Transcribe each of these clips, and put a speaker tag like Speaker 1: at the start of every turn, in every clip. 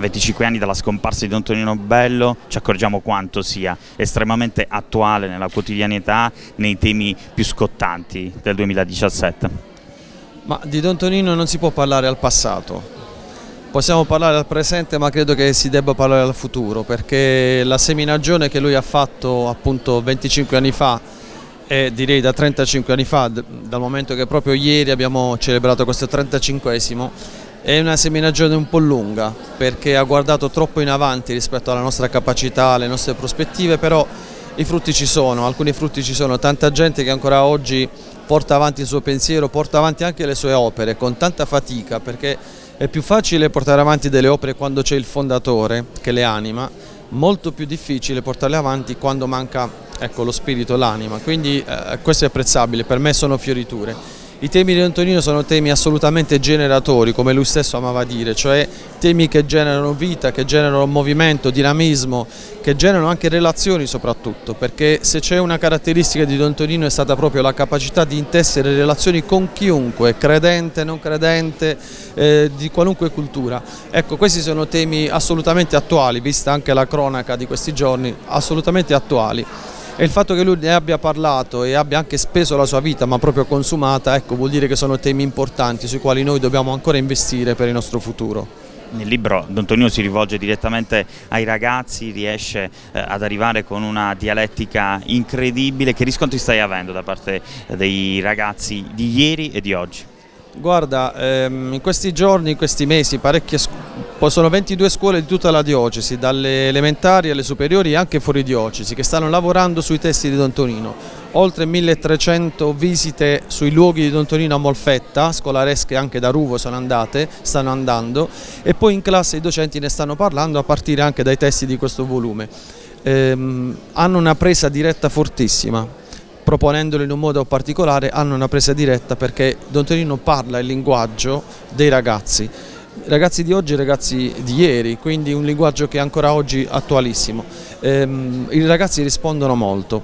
Speaker 1: A 25 anni dalla scomparsa di Don Tonino Bello ci accorgiamo quanto sia estremamente attuale nella quotidianità, nei temi più scottanti del 2017.
Speaker 2: Ma di Don Tonino non si può parlare al passato, possiamo parlare al presente ma credo che si debba parlare al futuro perché la seminagione che lui ha fatto appunto 25 anni fa e direi da 35 anni fa, dal momento che proprio ieri abbiamo celebrato questo 35esimo, è una seminagione un po' lunga perché ha guardato troppo in avanti rispetto alla nostra capacità, alle nostre prospettive, però i frutti ci sono, alcuni frutti ci sono, tanta gente che ancora oggi porta avanti il suo pensiero, porta avanti anche le sue opere con tanta fatica perché è più facile portare avanti delle opere quando c'è il fondatore che le anima, molto più difficile portarle avanti quando manca ecco, lo spirito, l'anima, quindi eh, questo è apprezzabile, per me sono fioriture. I temi di Antonino sono temi assolutamente generatori, come lui stesso amava dire, cioè temi che generano vita, che generano movimento, dinamismo, che generano anche relazioni soprattutto, perché se c'è una caratteristica di Don Tonino è stata proprio la capacità di intessere relazioni con chiunque, credente, non credente, eh, di qualunque cultura. Ecco, questi sono temi assolutamente attuali, vista anche la cronaca di questi giorni, assolutamente attuali e il fatto che lui ne abbia parlato e abbia anche speso la sua vita ma proprio consumata ecco, vuol dire che sono temi importanti sui quali noi dobbiamo ancora investire per il nostro futuro.
Speaker 1: Nel libro Don Tonino si rivolge direttamente ai ragazzi, riesce eh, ad arrivare con una dialettica incredibile. Che riscontri stai avendo da parte dei ragazzi di ieri e di oggi?
Speaker 2: Guarda, ehm, in questi giorni, in questi mesi, parecchie sono 22 scuole di tutta la diocesi, dalle elementari alle superiori e anche fuori diocesi, che stanno lavorando sui testi di Don Tonino. Oltre 1300 visite sui luoghi di Don Tonino a Molfetta, scolaresche anche da Ruvo sono andate, stanno andando, e poi in classe i docenti ne stanno parlando a partire anche dai testi di questo volume. Ehm, hanno una presa diretta fortissima, proponendolo in un modo particolare hanno una presa diretta perché Don Tonino parla il linguaggio dei ragazzi ragazzi di oggi e ragazzi di ieri, quindi un linguaggio che è ancora oggi attualissimo. Ehm, I ragazzi rispondono molto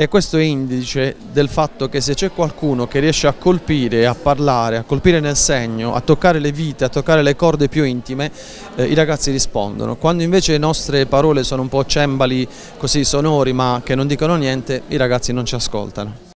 Speaker 2: e questo è indice del fatto che se c'è qualcuno che riesce a colpire, a parlare, a colpire nel segno, a toccare le vite, a toccare le corde più intime, eh, i ragazzi rispondono. Quando invece le nostre parole sono un po' cembali così sonori ma che non dicono niente, i ragazzi non ci ascoltano.